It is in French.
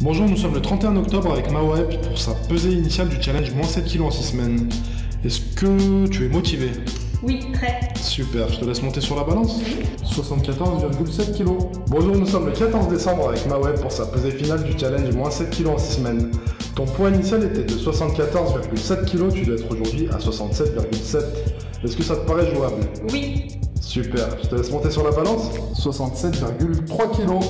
Bonjour, nous sommes le 31 octobre avec Maweb pour sa pesée initiale du challenge moins 7 kg en 6 semaines. Est-ce que tu es motivé? Oui, très. Super, je te laisse monter sur la balance 74,7 kg. Bonjour, nous sommes le 14 décembre avec Maweb pour sa pesée finale du challenge moins 7 kg en 6 semaines. Ton poids initial était de 74,7 kg, tu dois être aujourd'hui à 67,7. Est-ce que ça te paraît jouable? Oui. Super, je te laisse monter sur la balance 67,3 kg.